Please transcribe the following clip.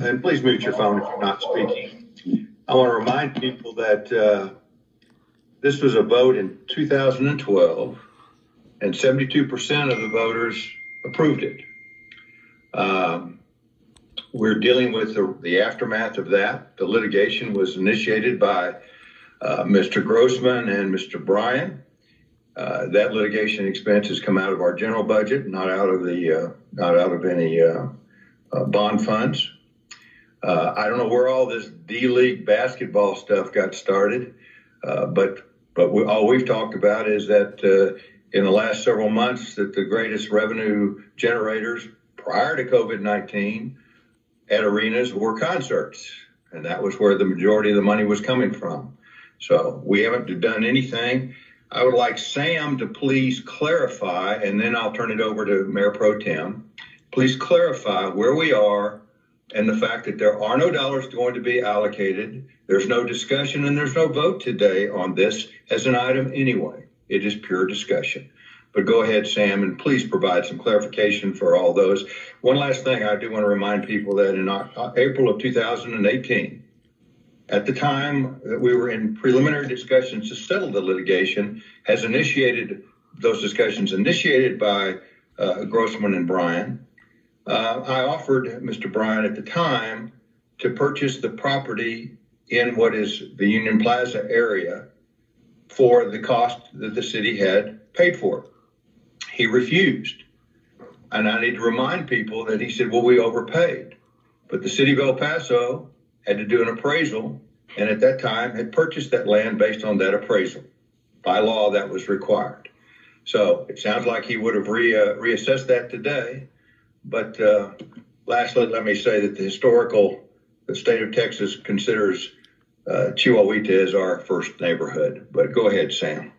and please mute your phone if you're not speaking. I want to remind people that uh, this was a vote in 2012, and 72% of the voters approved it. Um, we're dealing with the, the, aftermath of that. The litigation was initiated by uh, Mr. Grossman and Mr. Bryan. Uh, that litigation expense has come out of our general budget, not out of the uh, not out of any uh, uh, bond funds. Uh, I don't know where all this D League basketball stuff got started, but but we, all we've talked about is that in the last several months that the greatest revenue generators prior to COVID 19 at arenas were concerts. And that was where the majority of the money was coming from. So we haven't done anything. I would like Sam to please clarify, and then I'll turn it over to Mayor Pro Tem. Please clarify where we are and the fact that there are no dollars going to be allocated. There's no discussion and there's no vote today on this as an item anyway. It is pure discussion. But go ahead, Sam, and please provide some clarification for all those. One last thing I do want to remind people that in April of 2018, at the time that we were in preliminary discussions to settle the litigation, has initiated those discussions initiated by uh, Grossman and Bryan. Uh, I offered Mr. Bryan at the time to purchase the property in what is the Union Plaza area for the cost that the city had paid for. it. He refused. And I need to remind people that he said, well, we overpaid. But the city of El Paso had to do an appraisal, and at that time had purchased that land based on that appraisal. By law, that was required. So it sounds like he would have re, uh, reassessed that today. But uh, lastly, let me say that the historical, the state of Texas considers uh, Chihuahuita as our first neighborhood. But go ahead, Sam.